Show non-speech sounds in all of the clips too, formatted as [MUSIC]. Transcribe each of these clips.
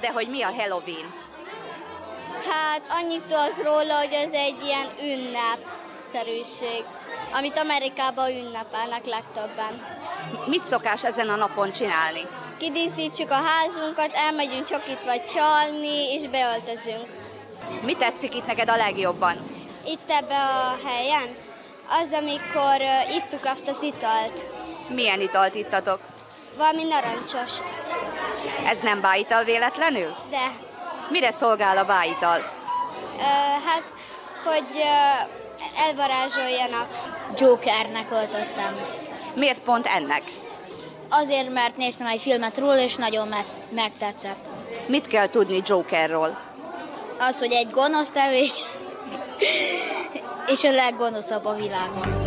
Tudod-e, hogy mi a Halloween? Hát annyit tudok róla, hogy ez egy ilyen ünnepszerűség, amit Amerikában ünnepelnek legtöbben. Mit szokás ezen a napon csinálni? Kidíszítsük a házunkat, elmegyünk csokit vagy csalni, és beöltözünk. Mi tetszik itt neked a legjobban? Itt ebbe a helyen, az, amikor ittuk azt az italt. Milyen italt ittatok? Valami narancsost. Ez nem bájital véletlenül? De, Mire szolgál a bájital? uh, hát, hogy uh, elvarázsoljanak. Jokernek öltöztem. Miért pont ennek? Azért, mert néztem egy filmet róla, és nagyon me- megtetszett. Mit kell tudni Jokerról? Az, hogy egy gonosz tevés, [LAUGHS] és a leggonoszabb a világon.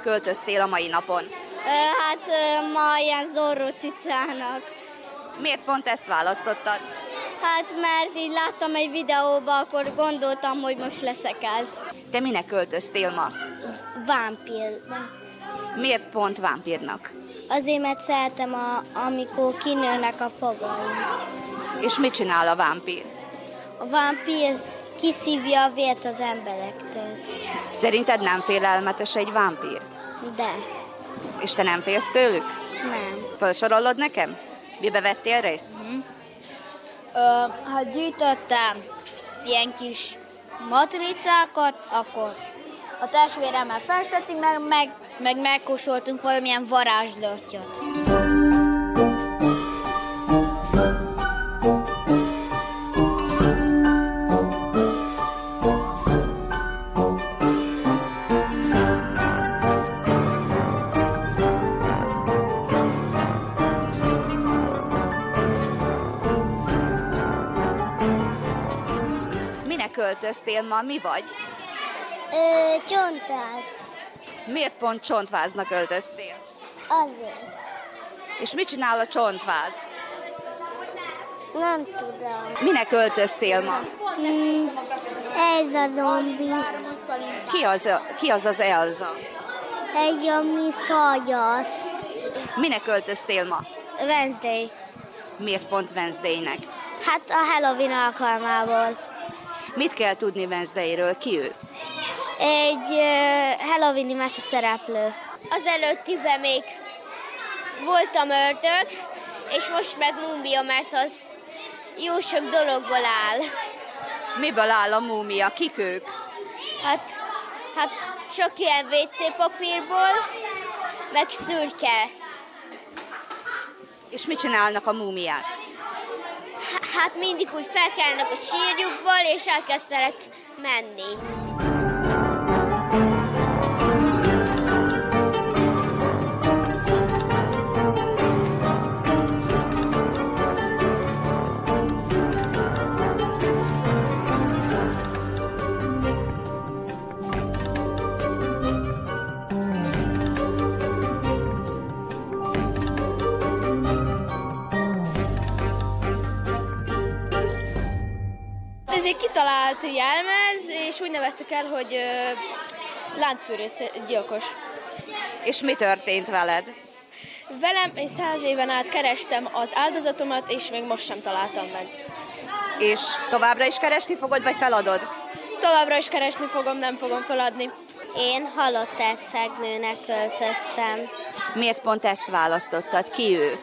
Költöztél a mai napon? Hát ma ilyen zorró cicának. Miért pont ezt választottad? Hát mert így láttam egy videóba, akkor gondoltam, hogy most leszek ez. Te minek költöztél ma? Vámpír. Miért pont vámpírnak? Azért, mert szeretem, a, amikor kinőnek a fogai. És mit csinál a vámpír? A vámpír kiszívja a vért az emberektől. Szerinted nem félelmetes egy vámpír? De És te nem félsz tőlük? nem. Felsorolod nekem? Mibe vettél részt? Ö, ha gyűjtöttem ilyen kis matricákat, akkor a testvéremmel festettünk, meg, meg, meg megkósoltunk valamilyen varázslöttyöt. Költöztél ma? Mi vagy? Ö, csontváz. Miért pont csontváznak öltöztél? Azért. És mit csinál a csontváz? Nem tudom. Minek öltöztél ma? Mm, ez a zombi. Ki az, ki az az Elza? Egy, ami szagyas. Minek öltöztél ma? Wednesday. Miért pont Wednesday-nek? Hát a Halloween alkalmából. Mit kell tudni Wednesday-ről? Ki ő? Egy uh, Halloweeni mese szereplő. Az előttiben még voltam ördög, és most meg múmia, mert az jó sok dologból áll. Miből áll a múmia? Kik ők? Hát, hát sok ilyen WC papírból, meg szürke. És mit csinálnak a múmiák? Hát mindig úgy felkelnek a sírjukból, és elkezdenek menni. Kitalált jelmez, és úgy neveztük el, hogy láncfűrész gyilkos. És mi történt veled? Velem egy száz éven át kerestem az áldozatomat, és még most sem találtam meg. És továbbra is keresni fogod, vagy feladod? Továbbra is keresni fogom, nem fogom feladni. Én halott erszegnőnek költöztem. Miért pont ezt választottad? Ki ő?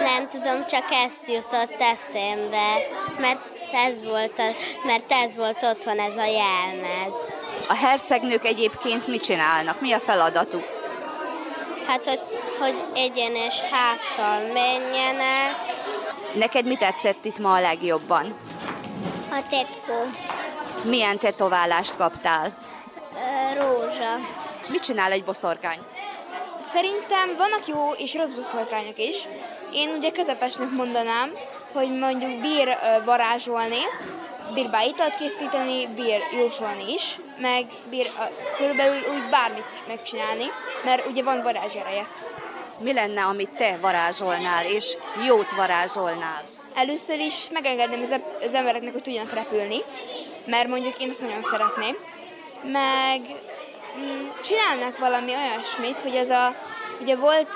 Nem tudom, csak ezt jutott eszembe, mert ez volt, a, mert ez volt otthon ez a jelmez. A hercegnők egyébként mit csinálnak? Mi a feladatuk? Hát, hogy, hogy egyenes háttal menjenek. Neked mi tetszett itt ma a legjobban? A tetkó. Milyen tetoválást kaptál? Rózsa. Mit csinál egy boszorkány? Szerintem vannak jó és rossz boszorkányok is. Én ugye közepesnek mondanám, hogy mondjuk bír varázsolni, bír bájitalt készíteni, bír jósolni is, meg bír körülbelül úgy bármit megcsinálni, mert ugye van varázsereje. Mi lenne, amit te varázsolnál, és jót varázsolnál? Először is megengedném az, az embereknek, hogy tudjanak repülni, mert mondjuk én ezt nagyon szeretném. Meg mm, csinálnak valami olyasmit, hogy ez a, ugye volt,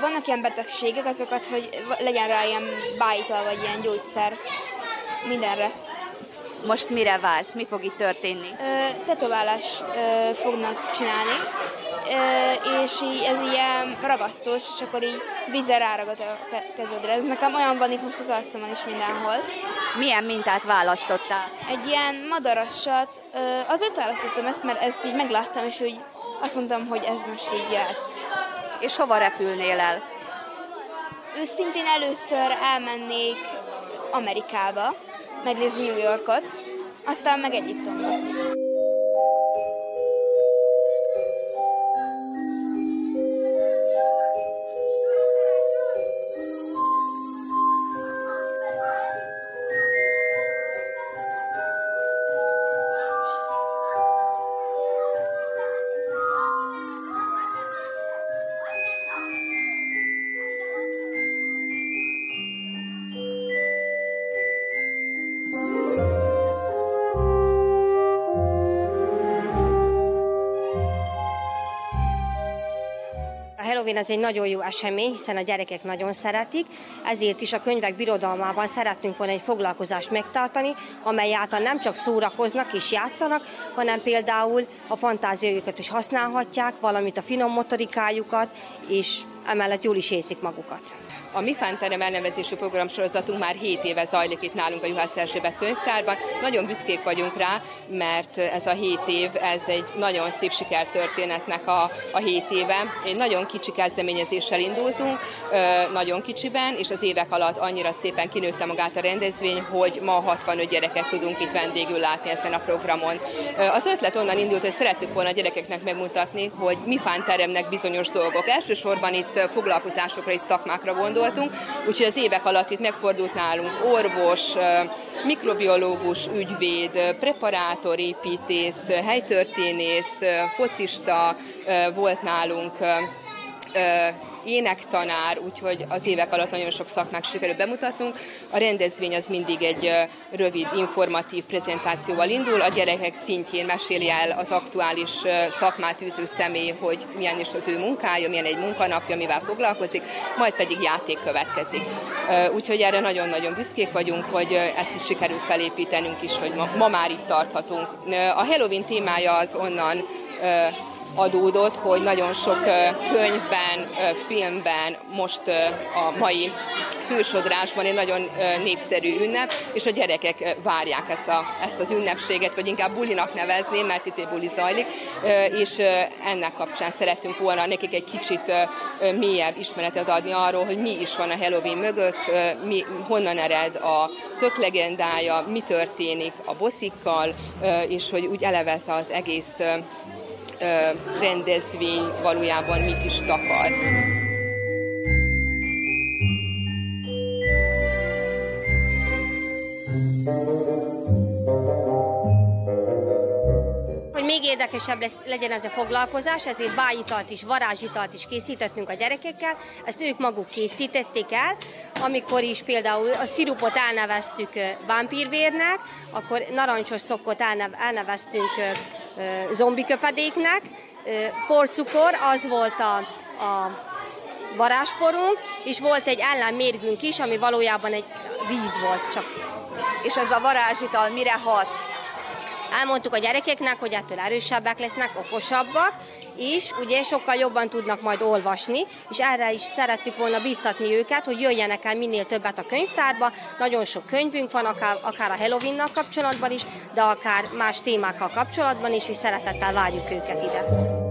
vannak ilyen betegségek, azokat, hogy legyen rá ilyen bájtal, vagy ilyen gyógyszer mindenre. Most mire vársz? Mi fog itt történni? Ö, tetoválást ö, fognak csinálni, ö, és így, ez ilyen ragasztós, és akkor így vízzel ráragad a kezedre. Ez nekem olyan van itt most az arcomon is mindenhol. Milyen mintát választottál? Egy ilyen madarassat, ö, azért választottam ezt, mert ezt így megláttam, és úgy azt mondtam, hogy ez most így játsz. És hova repülnél el? Őszintén először elmennék Amerikába, megnézni New Yorkot, aztán meg Egyiptomba. Halloween az egy nagyon jó esemény, hiszen a gyerekek nagyon szeretik, ezért is a könyvek birodalmában szeretnünk volna egy foglalkozást megtartani, amely által nem csak szórakoznak és játszanak, hanem például a fantáziájukat is használhatják, valamint a finom motorikájukat, és emellett jól is érzik magukat. A Mi Fánterem elnevezésű programsorozatunk már 7 éve zajlik itt nálunk a Juhász Erzsébet könyvtárban. Nagyon büszkék vagyunk rá, mert ez a 7 év, ez egy nagyon szép sikertörténetnek a, a 7 éve. Egy nagyon kicsi kezdeményezéssel indultunk, nagyon kicsiben, és az évek alatt annyira szépen kinőtte magát a rendezvény, hogy ma 65 gyereket tudunk itt vendégül látni ezen a programon. Az ötlet onnan indult, hogy szerettük volna a gyerekeknek megmutatni, hogy mi fánteremnek bizonyos dolgok. Elsősorban itt foglalkozásokra és szakmákra gondoltunk, úgyhogy az évek alatt itt megfordult nálunk orvos, mikrobiológus, ügyvéd, preparátor, építész, helytörténész, focista volt nálunk, énektanár, úgyhogy az évek alatt nagyon sok szakmák sikerül bemutatnunk. A rendezvény az mindig egy rövid, informatív prezentációval indul, a gyerekek szintjén meséli el az aktuális szakmát űző személy, hogy milyen is az ő munkája, milyen egy munkanapja, mivel foglalkozik, majd pedig játék következik. Úgyhogy erre nagyon-nagyon büszkék vagyunk, hogy ezt is sikerült felépítenünk is, hogy ma, ma már itt tarthatunk. A Halloween témája az onnan adódott, hogy nagyon sok könyvben, filmben, most a mai fősodrásban egy nagyon népszerű ünnep, és a gyerekek várják ezt, a, ezt az ünnepséget, vagy inkább bulinak nevezném, mert itt egy buli zajlik, és ennek kapcsán szerettünk volna nekik egy kicsit mélyebb ismeretet adni arról, hogy mi is van a Halloween mögött, mi, honnan ered a tök legendája, mi történik a boszikkal, és hogy úgy elevez az egész rendezvény valójában mit is takar. Hogy még érdekesebb lesz, legyen ez a foglalkozás, ezért bájitalt is, varázsitalt is készítettünk a gyerekekkel, ezt ők maguk készítették el, amikor is például a szirupot elneveztük vámpírvérnek, akkor narancsos szokot elneveztünk zombiköpedéknek, porcukor, az volt a, a varázsporunk, és volt egy ellenmérgünk is, ami valójában egy víz volt csak. És ez a varázsital mire hat? Elmondtuk a gyerekeknek, hogy ettől erősebbek lesznek, okosabbak, és ugye sokkal jobban tudnak majd olvasni, és erre is szerettük volna biztatni őket, hogy jöjjenek el minél többet a könyvtárba. Nagyon sok könyvünk van, akár, akár a Halloween-nal kapcsolatban is, de akár más témákkal kapcsolatban is, és szeretettel várjuk őket ide.